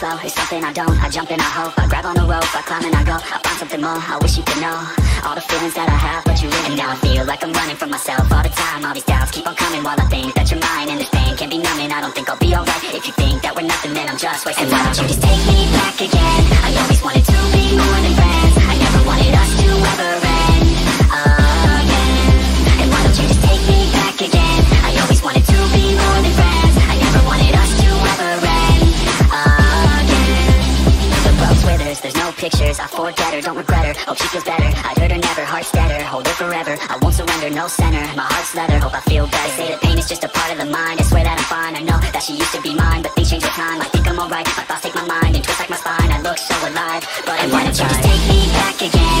flow is something I don't. I jump and I hope I grab on the rope. I climb and I go. I find something more. I wish you could know. All the feelings that I have But you live And now I feel like I'm running from myself All the time. All these doubts keep on coming While I think that you're mine. And this pain can be numbing. I don't think I'll be alright. If you think that we're nothing Then I'm just wasting And why don't you just take me back again pictures I forget her, don't regret her. Hope she feels better, I'd hurt her never heart's deader hold her forever. I won't surrender, no center. My heart's leather, hope I feel better. Say that pain is just a part of the mind. I swear that I'm fine, I know that she used to be mine But things change with time, I think I'm alright. My thoughts take my mind and twist like my spine. I look so alive, but don't you just take me back again